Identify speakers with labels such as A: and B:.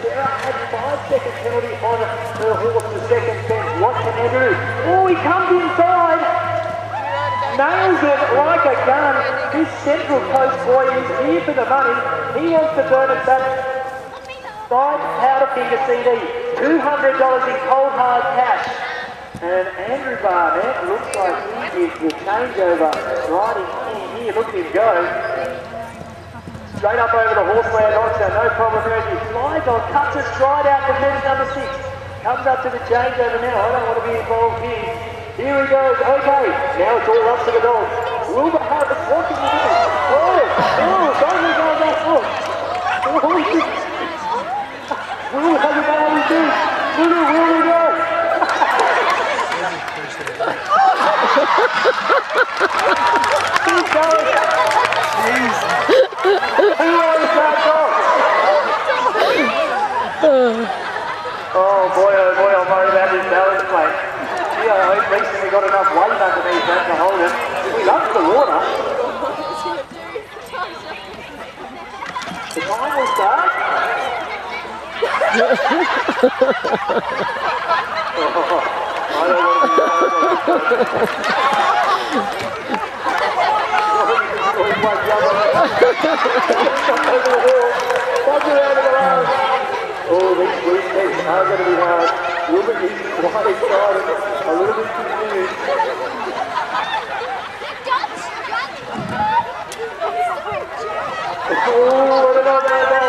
A: Sarah had penalty on her horse the second fence. What can they do? Oh, he comes inside. Nails it like a gun. This Central Coast boy is here for the money. He wants to burn it back. Five Powderfinger CD. $200 in cold hard cash. And Andrew Barnett looks like he is the changeover riding in here. Look at him go. Straight up over the horseland Oxer, no problem there. He flies on, cuts a stride out to fence number six. Comes up to the changeover now. I don't want to be involved here. Here he goes. Okay, now it's all up to the dogs. Wilbur Harris, what can you do? Oh, oh, don't look on that foot. Oh, Wilbur has a bad do. Wilbur, Wilbur, go. Keep going. Who owns that dog? Oh boy, oh boy, I'm worried about this balance plate. Gee, I recently got enough weight underneath that to hold it. We love the water. The time will start. oh, I don't want Oh, these blue are going to be little bit why it's started, a little bit confused. oh, what about that?